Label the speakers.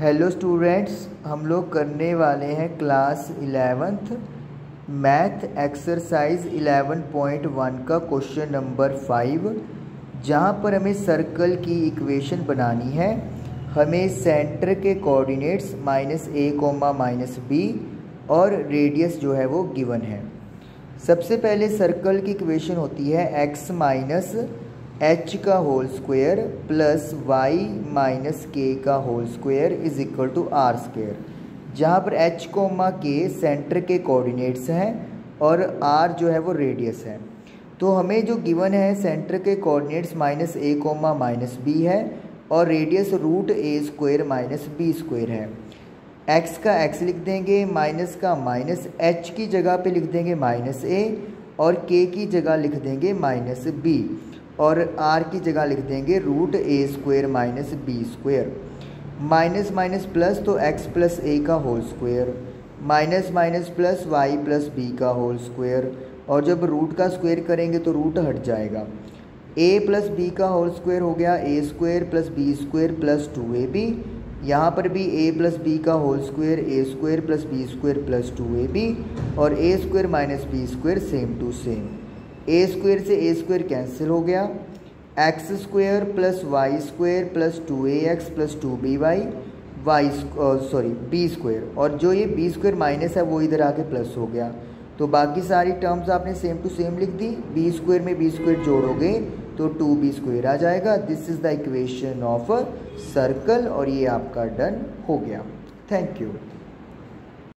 Speaker 1: Hello students हम लोग करने वाले हैं क्लास इलेवेंथ मैथ एक्सरसाइज 11.1 का क्वेश्चन नंबर फाइव जहाँ पर हमें सर्कल की इक्वेशन बनानी है। हमें सेंटर के coordinates minus A comma minus B और रेडियस जो है वो गिवन है। सबसे पहले सर्कल की इक्वेशन होती है एक्स माइनस एच का whole square plus Y minus K का whole square is equal to R square जहाँ पर एच कोमा के सेंटर के कोऑर्डिनेट्स हैं और आर जो है वो रेडियस है। तो हमें जो गिवन है सेंटर के coordinates minus A comma minus B है और radius root A square minus B square है। एक्स का एक्स लिख देंगे माइनस का माइनस एच की जगह पे लिख देंगे माइनस ए और के की जगह लिख देंगे माइनस बी और आर की जगह लिख देंगे root A square minus B square minus minus plus तो एक्स प्लस ए का whole square minus minus plus Y plus B का होल स्क्वेयर और जब रूट का स्क्वेयर करेंगे तो रूट हट जाएगा. ए प्लस बी का होल स्क्वेयर हो गया. A square plus B square plus two A B यहाँ पर भी ए प्लस बी का whole square A square plus B square plus two A B और A square minus B square same to same A square से A square cancel हो गया। X square plus Y square plus two A X plus two B Y Y sorry B square और जो ये B square minus है, वो इधर आके प्लस हो गया। तो बाकी सारी टर्म्स आपने सेम टू सेम लिख दी। बी स्क्वेयर में बी स्क्वेयर जोड़ोगे तो टू बी स्क्वेयर आ जाएगा। This is the equation of circle और ये आपका डन हो गया। Thank you